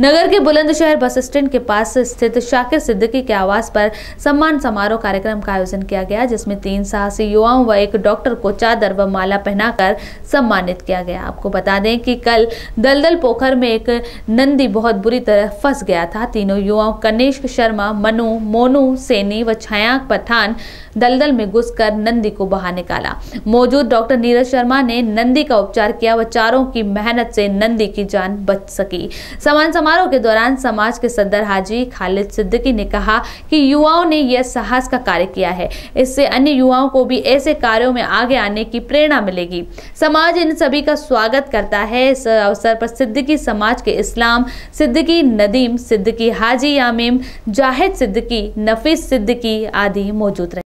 नगर के Bulandshahr bus stand के पास स्थित शाकिर सिद्दीकी के आवास पर सम्मान समारोह कार्यक्रम का आयोजन किया गया, जिसमें तीन साहसी युवाओं व एक डॉक्टर को चादर व माला पहनाकर सम्मानित किया गया। आपको बता दें कि कल दलदल पोखर में एक नंदी बहुत बुरी तरह फंस गया था। तीनों युवाओं कनिष्क शर्मा, मनु, मोनू, सैनी व छायांक पठान दलदल में घुसकर नंदी को बाहर निकाला। मौजूद डॉक्टर नीरज शर्मा ने नंदी का उपचार किया व चारों की मेहनत से नंदी की जान बच सकी। समान समारोह के दौरान समाज के सदर हाजी खालिद सिद्दीकी ने कहा कि युवाओं ने यह साहस का कार्य किया है। इससे अन्य युवाओं को भी ऐसे कार्यों में आगे आने की प्रेरणा मिलेगी। समाज इन सभी का स्वागत करता है। इस अवसर पर सिद्दीकी समाज के इस्लाम, सिद्दीकी नदीम, सिद्दीकी हाजी यामीम, जाहिद सिद्दीकी, नफीस सिद्दीकी आदि मौजूद रहे।